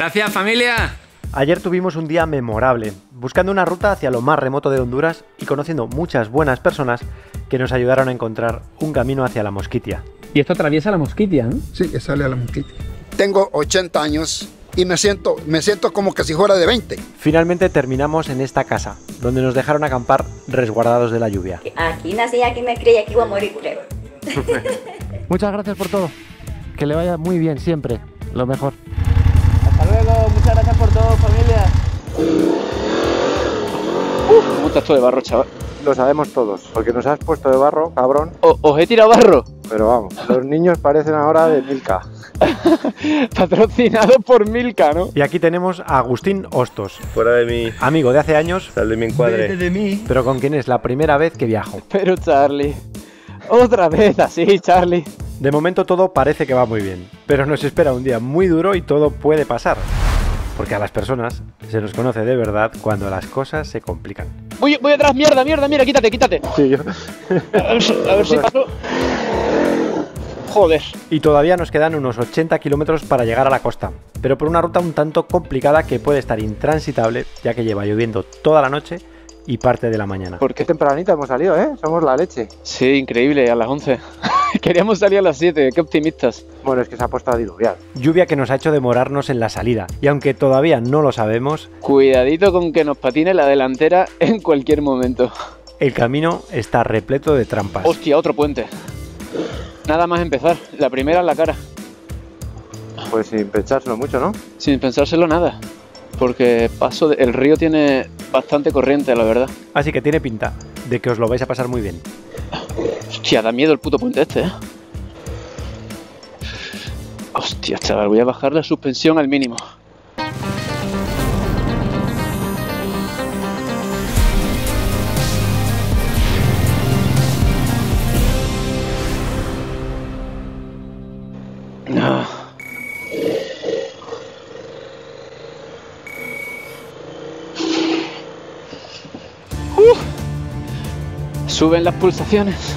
Gracias, familia. Ayer tuvimos un día memorable, buscando una ruta hacia lo más remoto de Honduras y conociendo muchas buenas personas que nos ayudaron a encontrar un camino hacia la Mosquitia. Y esto atraviesa la Mosquitia, ¿no? Sí, que sale a la Mosquitia. Tengo 80 años y me siento, me siento como que si fuera de 20. Finalmente terminamos en esta casa, donde nos dejaron acampar resguardados de la lluvia. Aquí nací, aquí me crié, aquí voy a morir, creo. Muchas gracias por todo. Que le vaya muy bien siempre. Lo mejor. Muchas gracias por todo, familia. ¿Cómo estás tú de barro, chaval? Lo sabemos todos, porque nos has puesto de barro, cabrón. ¿O- ¿Os he tirado barro? Pero vamos, los niños parecen ahora de Milka. Patrocinado por Milka, ¿no? Y aquí tenemos a Agustín Hostos, Fuera de mi. amigo de hace años, Sal de mi encuadre. de mí. pero con quien es la primera vez que viajo. Pero Charlie, otra vez así, Charlie. De momento todo parece que va muy bien, pero nos espera un día muy duro y todo puede pasar. Porque a las personas se nos conoce de verdad cuando las cosas se complican. Voy, voy atrás, mierda, mierda, mira, quítate, quítate. Sí, yo. A ver, si- a ver si paso. Joder. Y todavía nos quedan unos 80 kilómetros para llegar a la costa, pero por una ruta un tanto complicada que puede estar intransitable ya que lleva lloviendo toda la noche y parte de la mañana. ¿Por qué? tempranito hemos salido, ¿eh? Somos la leche. Sí, increíble, a las 11. Queríamos salir a las 7, qué optimistas. Bueno, es que se ha puesto a diluviar. Lluvia que nos ha hecho demorarnos en la salida, y aunque todavía no lo sabemos, Cuidadito con que nos patine la delantera en cualquier momento. el camino está repleto de trampas. Hostia, otro puente. Nada más empezar, la primera en la cara, Pues sin pensárselo mucho, ¿no? sin pensárselo nada. Porque paso de- el río tiene bastante corriente, la verdad. Así que tiene pinta de que os lo vais a pasar muy bien. Hostia, da miedo el puto puente este, ¿eh? Hostia, chaval, voy a bajar la suspensión al mínimo. No. Suben las pulsaciones.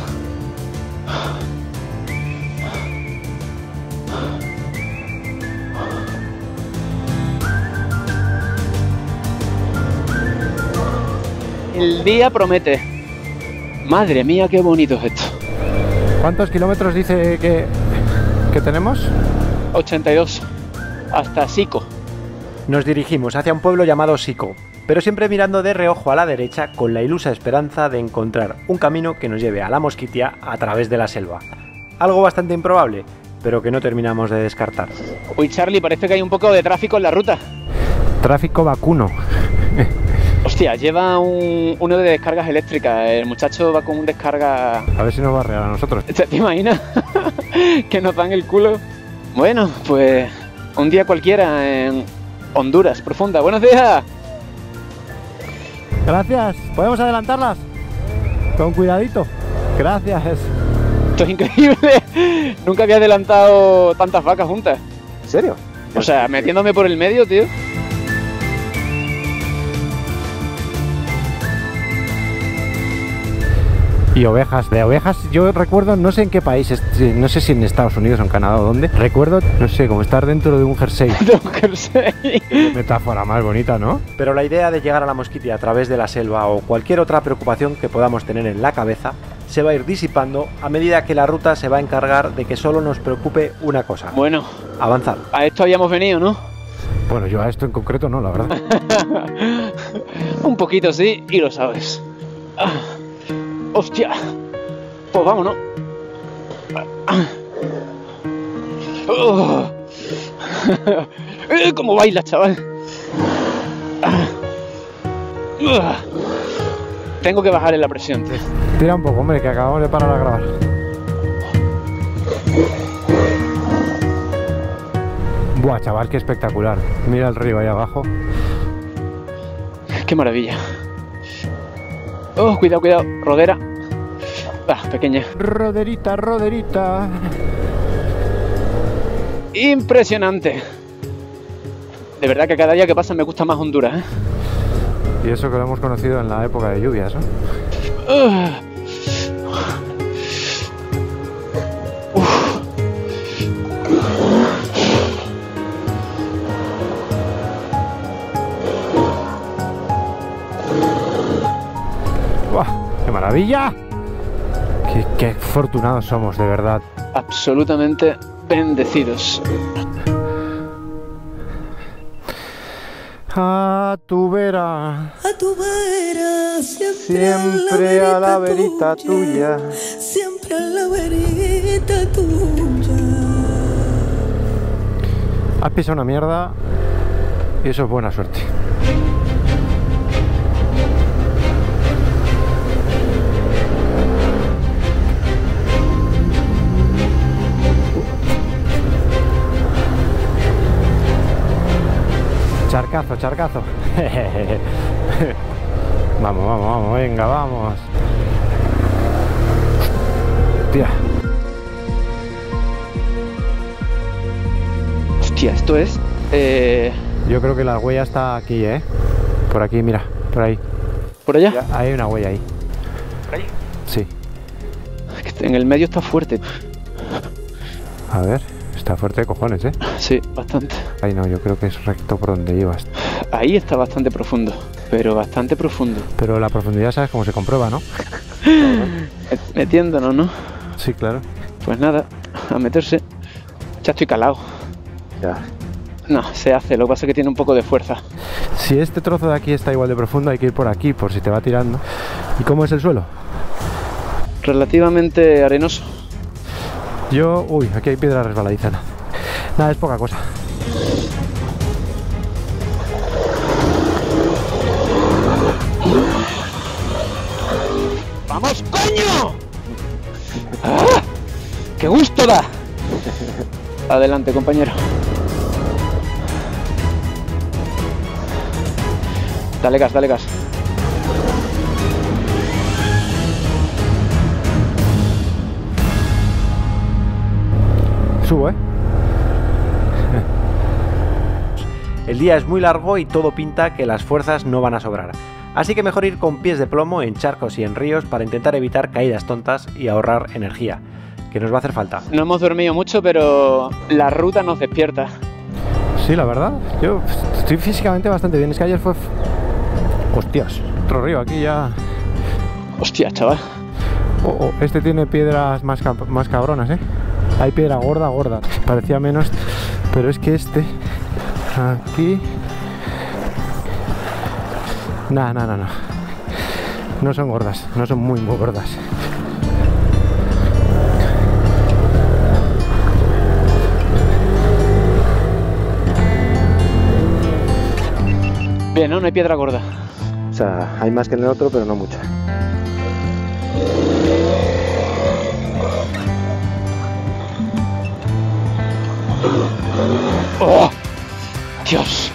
El día promete. Madre mía, qué bonito es esto. ¿Cuántos kilómetros dice que, que tenemos? 82. Hasta Sico. Nos dirigimos hacia un pueblo llamado Sico, pero siempre mirando de reojo a la derecha con la ilusa esperanza de encontrar un camino que nos lleve a la Mosquitia a través de la selva. Algo bastante improbable, pero que no terminamos de descartar. Uy, Charlie, parece que hay un poco de tráfico en la ruta. Tráfico vacuno. Hostia, lleva un- uno de descargas eléctricas. El muchacho va con un descarga. A ver si nos va a regalar a nosotros. ¿Te, te imaginas? que nos dan el culo. Bueno, pues un día cualquiera en Honduras profunda. ¡Buenos días! Gracias. ¿Podemos adelantarlas? Con cuidadito. Gracias. Esto es increíble. Nunca había adelantado tantas vacas juntas. ¿En serio? O sea, metiéndome por el medio, tío. Y ovejas. De ovejas, yo recuerdo, no sé en qué país, no sé si en Estados Unidos o en Canadá o dónde. Recuerdo, no sé, como estar dentro de un jersey. De un jersey. Metáfora más bonita, ¿no? Pero la idea de llegar a la mosquitia a través de la selva o cualquier otra preocupación que podamos tener en la cabeza se va a ir disipando a medida que la ruta se va a encargar de que solo nos preocupe una cosa, Bueno, avanzar. a esto habíamos venido, ¿no? Bueno, yo a esto en concreto no, la verdad. Un poquito sí, y lo sabes. ¡Hostia! Pues vámonos. Oh. Eh, ¿Cómo baila, chaval? Tengo que bajar en la presión, tío. Tira un poco, hombre, que acabamos de parar a grabar. Buah, chaval, qué espectacular. Mira el río ahí abajo. ¡Qué maravilla! Oh, cuidado, cuidado. Rodera pequeña. Roderita, roderita. Impresionante. De verdad que cada día que pasa me gusta más Honduras. ¿eh? Y eso que lo hemos conocido en la época de lluvias, ¿no? ¡Qué maravilla! Qué, qué afortunados somos, de verdad. Absolutamente bendecidos. A tu vera, A tu vera, siempre, siempre a la verita tuya. Siempre a la verita tuya. Has pisado una mierda y eso es buena suerte. Charcazo, charcazo. vamos, vamos, vamos, venga, vamos. Hostia. Hostia, esto es... eh, Yo creo que la huella está aquí, ¿eh? Por aquí, mira, por ahí. ¿Por allá? Hay una huella ahí. ¿Por ahí? Sí. En el medio está fuerte. A ver, está fuerte de cojones, ¿eh? Sí, bastante. Ay, no, yo creo que es recto por donde ibas. Ahí está bastante profundo. Pero bastante profundo. Pero la profundidad, ¿sabes cómo se comprueba, no? Met- Metiéndonos, ¿no? Sí, claro. Pues nada, a meterse. Ya estoy calado. Ya. No, se hace, lo que pasa es que tiene un poco de fuerza. Si este trozo de aquí está igual de profundo, hay que ir por aquí, por si te va tirando. ¿Y cómo es el suelo? Relativamente arenoso. Yo... Uy, aquí hay piedra resbaladiza. Nada, es poca cosa. ¡Vamos, coño! ¡Ah! ¡Qué gusto da! Adelante, compañero. Dale gas, dale gas. Subo, ¿eh? El día es muy largo y todo pinta que las fuerzas no van a sobrar. Así que mejor ir con pies de plomo en charcos y en ríos para intentar evitar caídas tontas y ahorrar energía, que nos va a hacer falta. No hemos dormido mucho, pero la ruta nos despierta. Sí, la verdad. Yo estoy físicamente bastante bien. Es que ayer fue... Hostias, otro río aquí ya... Hostia, chaval. Oh, oh, este tiene piedras más, más cabronas, ¿eh? Hay piedra gorda, gorda. Parecía menos, pero es que este... Aquí... Nah, nah, nah, nah. No son gordas, no son muy, muy gordas. Bien, ¿no? No hay piedra gorda. O sea, hay más que en el otro, pero no mucha. ¡Oh! ¡Dios!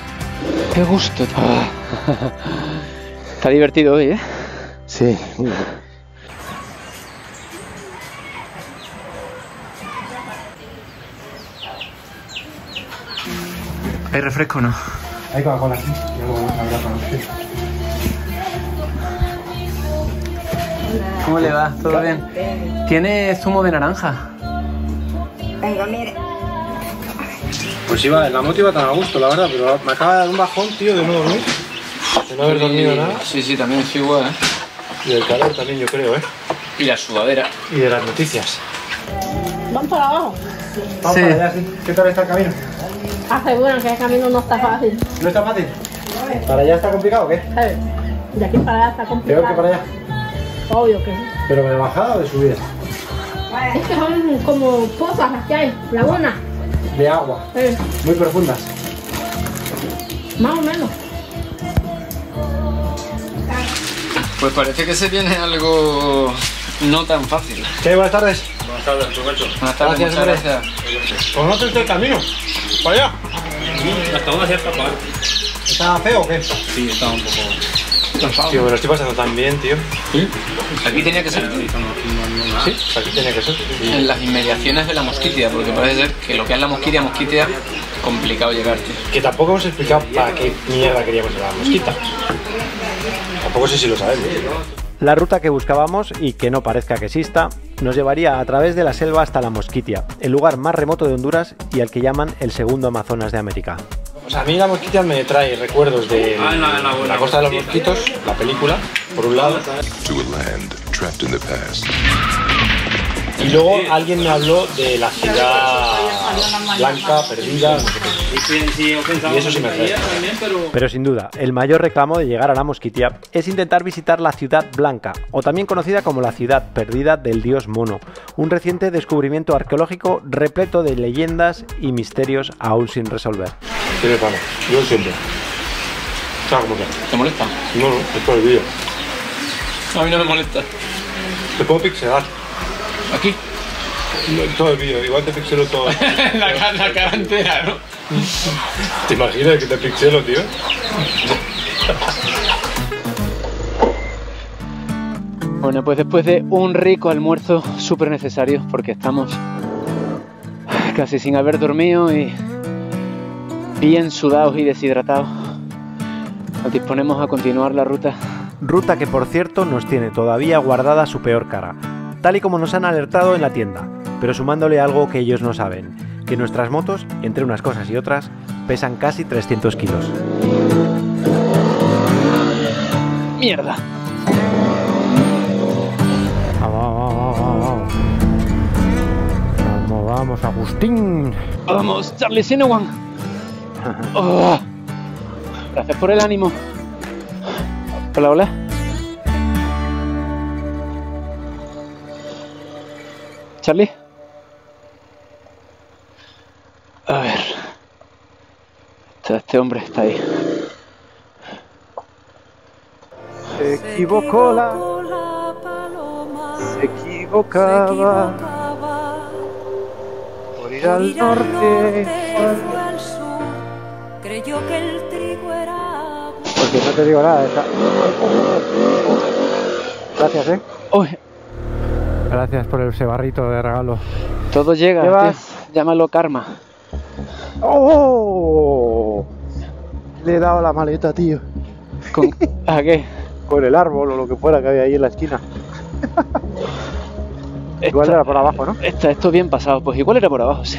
¡Qué gusto! Está divertido hoy, ¿eh? Sí. ¿Hay refresco o no? Hay Coca-Cola aquí. ¿Cómo le va? ¿Todo bien? ¿Tiene zumo de naranja? Pues iba, la moto iba tan a gusto, la verdad, pero me acaba de dar un bajón, tío, de no dormir. De no haber dormido nada. Sí, sí, también estoy igual, ¿eh? Y del calor también, yo creo, ¿eh? Y la sudadera. Y de las noticias. Vamos para abajo. Vamos Sí. para allá, sí. ¿Qué tal está el camino? Aseguran que el camino no está fácil. ¿No está fácil? ¿Para allá está complicado o qué? ¿sabes? De aquí para allá está Peor complicado. que para allá. Obvio que sí. ¿Pero de bajada o de subida? Es que son como pozas las que hay, lagunas. De agua. eh, Muy profundas. más o menos. Pues parece que se viene algo no tan fácil. ¿Qué? Buenas tardes. Buenas tardes, Gracias, muchas hombre. gracias. Pues no te el camino. ¿Para allá? Hasta una cierta parte. ¿Está feo o qué? Sí, está un poco cansado. Tío, me lo estoy pasando tan bien, tío. Aquí tenía que ser Sí, aquí tenía que ser. en las inmediaciones de la mosquitia, porque parece ser que lo que es la mosquitia, mosquitia, complicado llegar, tío. Que tampoco hemos explicado para qué mierda queríamos la mosquita. Tampoco sé si lo sabemos. La ruta que buscábamos, y que no parezca que exista, nos llevaría a través de la selva hasta la Mosquitia, el lugar más remoto de Honduras y al que llaman el segundo Amazonas de América. O sea, a mí la mosquita me trae recuerdos de Ah, la- en la- la costa de los mosquitos, la película, por un lado. to a land trapped in the past. Y luego alguien me habló de la ciudad blanca, perdida, no sé qué. Y eso sí me atrae. Pero sin duda, el mayor reclamo de llegar a la Mosquitia es intentar visitar la ciudad blanca, o también conocida como la ciudad perdida del dios mono, un reciente descubrimiento arqueológico repleto de leyendas y misterios aún sin resolver. Tiene fama, yo siempre. ¿Sabes cómo que? ¿Te molesta? No, no, es por el vídeo. A mí no me molesta. Te puedo pixelar. ¿Aquí? No, todo el vídeo, igual te pixelo todo. la, ca- la cara entera, ¿no? ¿Te imaginas que te pixelo, tío? Bueno, pues después de un rico almuerzo súper necesario, porque estamos casi sin haber dormido y bien sudados y deshidratados, nos disponemos a continuar la ruta. Ruta que por cierto nos tiene todavía guardada su peor cara, tal y como nos han alertado en la tienda, pero sumándole algo que ellos no saben, que nuestras motos, entre unas cosas y otras, pesan casi 300 kilos. ¡Mierda! Vamos, vamos, vamos, vamos. Vamos, vamos, Agustín. ¡Vamos, Charlie Sinewan! Oh, gracias por el ánimo. Hola, hola. Charlie. A ver. Está- Este hombre está ahí. Se equivocó la... Se equivocaba por ir al norte. Creyó que el trigo era Porque no te digo nada. esa- Gracias, eh. Uy, Gracias por ese barrito de regalo. todo llega. ¿Qué tío. vas? Llámalo karma. ¡Oh! Le he dado la maleta, tío. ¿Con... ¿A qué? Con el árbol o lo que fuera que había ahí en la esquina. Igual era por abajo, ¿no? Está esto bien pasado. Pues igual era por abajo, sí.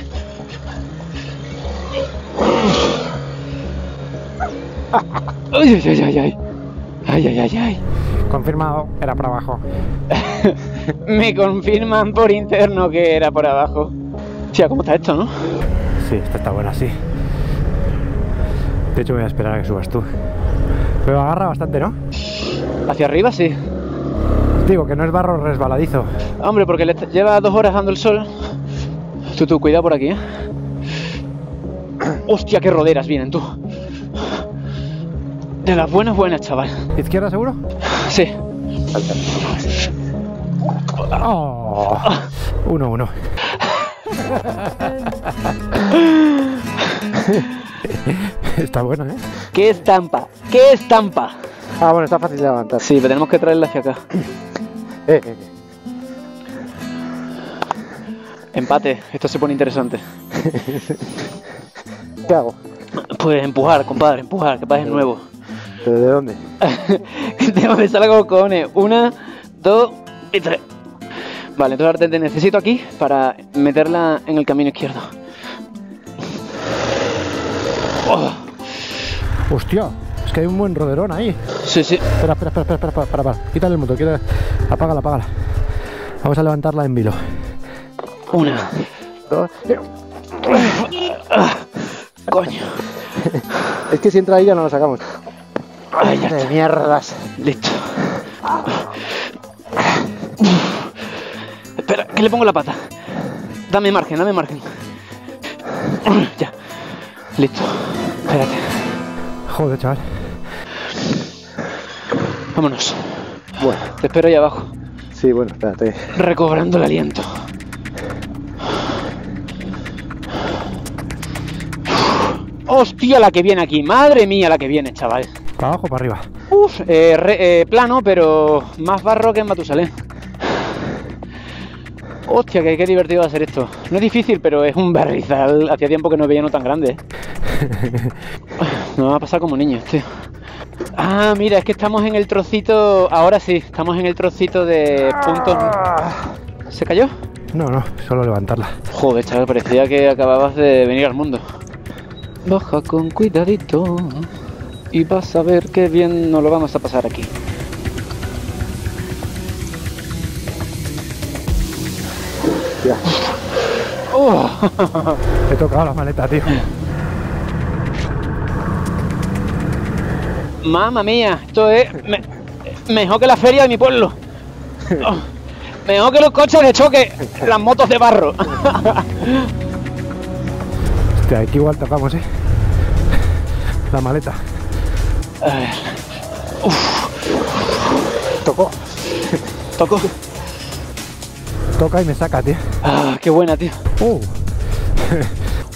Ay, ay, ay, ay, ay. Ay, ay, ay, ay. Confirmado, era por abajo. Me confirman por interno que era por abajo. Tía, ¿cómo está esto, no? Sí, esta está buena, sí. De hecho, voy a esperar a que subas tú. Pero agarra bastante, ¿no? Hacia arriba, sí. Digo que no es barro resbaladizo. Hombre, porque le lleva dos horas dando el sol. Tú, tú, cuidado por aquí, ¿eh? Hostia, qué roderas vienen, tú. De las buenas, buenas, chaval. ¿Izquierda seguro? Sí. Oh, uno, uno. Está bueno, ¿eh? ¿Qué estampa? ¿Qué estampa? Ah, bueno, está fácil de levantar. Sí, pero tenemos que traerla hacia acá. Eh, eh, Empate, esto se pone interesante. eh. ¿Qué hago? Pues empujar, compadre, empujar, que pases nuevo. ¿Pero de dónde? Tengo que salgo con una, dos y tres. Vale, entonces ahora te- necesito aquí para meterla en el camino izquierdo. Oh, Hostia, es que hay un buen roderón ahí. sí, sí. Espera, espera, espera, espera, espera, para, para. Quítale el motor, quítale. Apágala, apágala. Vamos a levantarla en vilo. Una. Dos. Coño. Es que si entra ahí ya no la sacamos. Ay, ya De mierdas. Listo. Que le pongo la pata. Dame margen, dame margen. Ya. Listo. Espérate. Joder, chaval. Vámonos. Bueno, Te espero ahí abajo. sí, bueno, espérate. Recobrando el aliento. Hostia, la que viene aquí. Madre mía, la que viene, chaval. ¿Para abajo o para arriba? Uf, eh, re- eh, plano, pero más barro que en Matusalén. Hostia, qué, qué divertido ser esto. No es difícil, pero es un barrizal. Hacía tiempo que no veía uno tan grande. ¿eh? Me va a pasar como niños, tío. Ah, mira, es que estamos en el trocito. Ahora sí, estamos en el trocito de puntos. ¿Se cayó? No, no, solo levantarla. Joder, chaval, parecía que acababas de venir al mundo. Baja con cuidadito y vas a ver qué bien nos lo vamos a pasar aquí. Uh. He tocado la maleta, tío. Mamma mía, esto es me- mejor que la feria de mi pueblo. Oh, mejor que los coches de choque, las motos de barro. Hostia, aquí igual tocamos, ¿eh? La maleta. A ver. Tocó. Tocó. Toca y me saca, tío. Ah, qué buena, tío. Uh,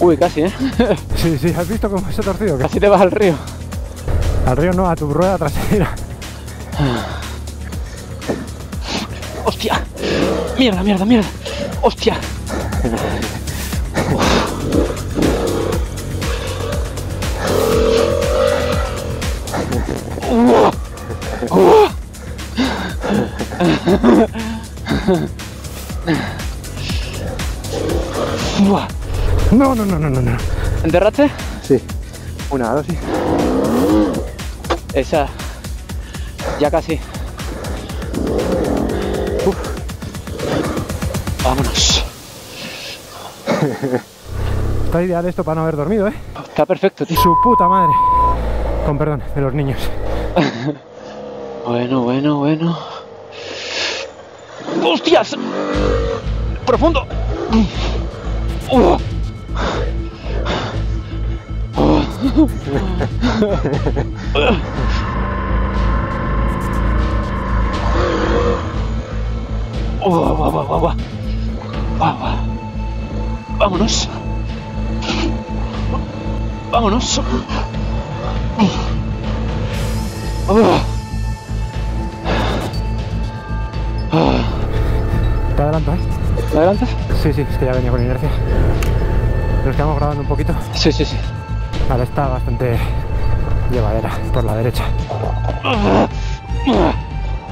Uy, casi, ¿eh? sí, sí, ¿has visto cómo se ha torcido? Casi te vas al río. Al río no, a tu rueda trasera. ¡Hostia! ¡Mierda, mierda, mierda! ¡Hostia! Uah. No, no, no, no, no, no. ¿Enterraste? Sí. Una, dos, sí. Esa. Ya casi. Uf. Vámonos. Está ideal esto para no haber dormido, ¿eh? Está perfecto, tío. Su puta madre. Con perdón, de los niños. Bueno, bueno, bueno. profundo. Vámonos. Vámonos. Vámonos. ¿Me adelantas? Sí, sí, es que ya venía con inercia. Nos quedamos grabando un poquito. Sí, sí, sí. Vale, está bastante llevadera por la derecha.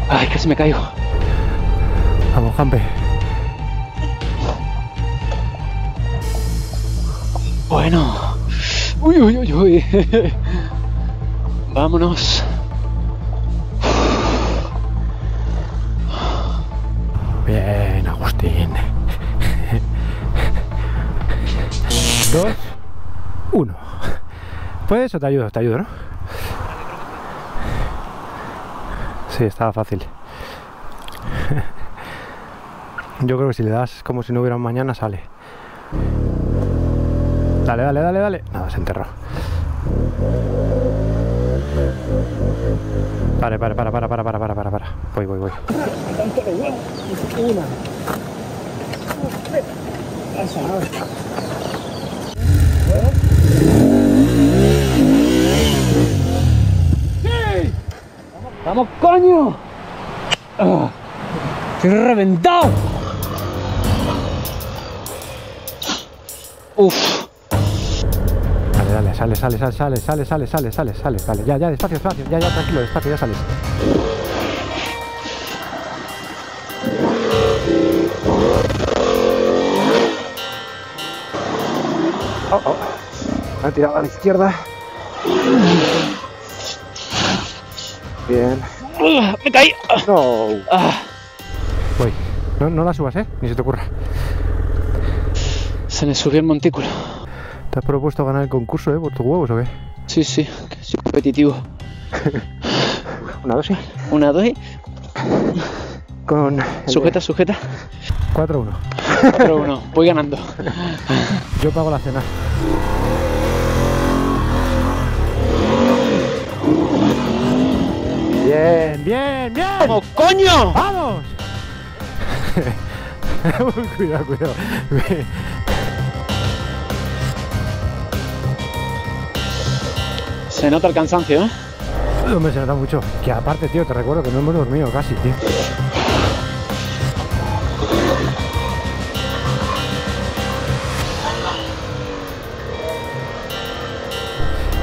Ay, casi me caigo. Vamos, Jampe. Bueno. Uy, uy, uy, uy. Vámonos. Bien, Agustín. Dos, uno. Pues o te ayudo, te ayudo, ¿no? Sí, estaba fácil. Yo creo que si le das como si no hubiera un mañana sale. Dale, dale, dale, dale. Nada, se enterró. Vale, para, para, para, para, para, para, para, para. Voy, voy, voy. ¡Vamos, coño! Ah, ¡Estoy reventado! Uf. Dale, sale, sale, sale, sale, sale, sale, sale, sale, sale, vale, ya, ya, despacio, despacio, ya, ya, tranquilo, despacio, ya sales. Oh, oh. Me ha tirado a la izquierda. Bien. Ah, ¡Me caí! Ah, No. ah. Voy. No, no la subas, ¿eh? Ni se te ocurra. Se me subió el montículo. ¿Te has propuesto ganar el concurso, eh? ¿Por tus huevos o qué? Sí, sí, soy competitivo. Una dosis. Una, dos y... Con. el de Sujeta, sujeta. 4-1. Pero uno, voy ganando. Yo pago la cena. Bien, bien, bien. ¡Vamos, coño! ¡Vamos! Cuidado, cuidado. Se nota el cansancio, ¿eh? No me se nota mucho. Que aparte, tío, te recuerdo que no hemos dormido casi, tío.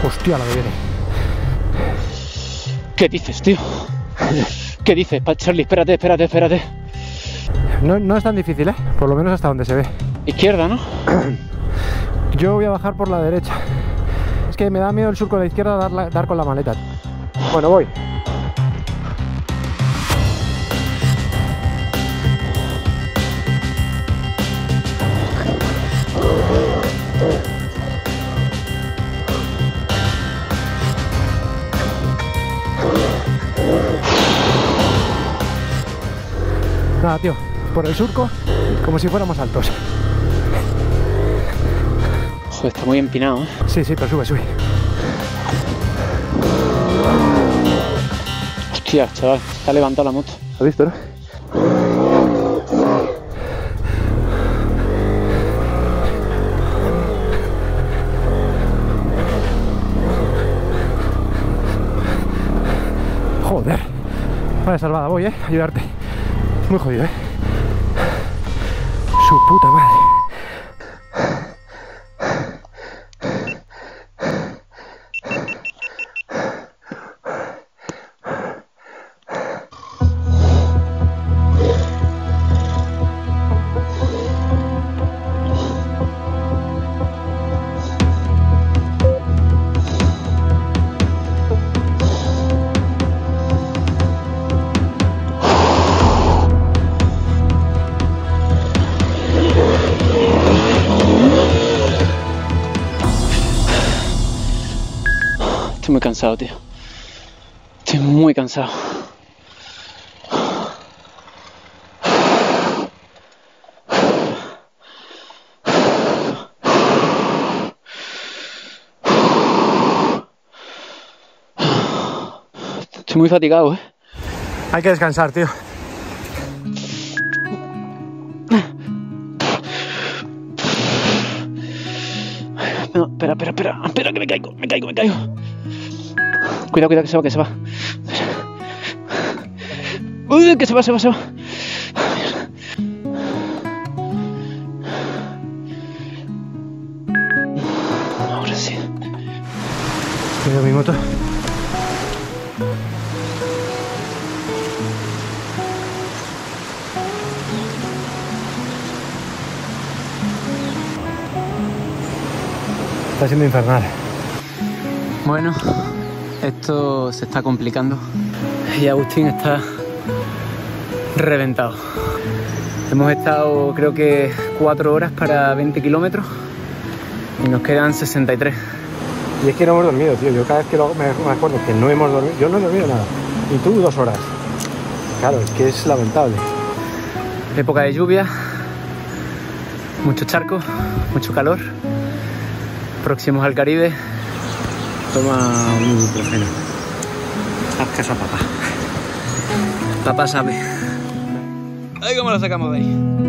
Hostia, la que viene. ¿Qué dices, tío? ¿Qué dices? Charlie, espérate, espérate, espérate. No, no es tan difícil, ¿eh? Por lo menos hasta donde se ve. Izquierda, ¿no? Yo voy a bajar por la derecha que me da miedo el surco de la izquierda dar, dar con la maleta. Bueno, voy. Nada, tío, por el surco, como si fuéramos altos. Joder, está muy empinado, ¿eh? Sí, sí, pero sube, sube. Hostia, chaval, está levantado la moto. ¿Has visto, no? Joder. Vale, salvada, voy, eh. Ayudarte. Muy jodido, eh. Su puta madre. Estoy muy cansado, tío. Estoy muy cansado. Estoy muy fatigado, ¿eh? Hay que descansar, tío. No, espera, espera, espera. Espera que me caigo, me caigo, me caigo. Cuidado, cuidado, que se va, que se va. Uy, que se va, se va, se va. Ahora sí. Cuidado mi moto. Está siendo infernal. Bueno, esto se está complicando y Agustín está reventado. Hemos estado creo que 4 horas para 20 kilómetros y nos quedan 63. Y es que no hemos dormido, tío. Yo cada vez que lo- me, me acuerdo que no hemos dormido, yo no he dormido nada. Y tú dos horas. Claro, es que es lamentable. Época de lluvia, mucho charco, mucho calor. Próximos al Caribe. Toma un ibuprofeno. Haz caso a papá. Papá sabe. Ay, cómo lo sacamos de ahí.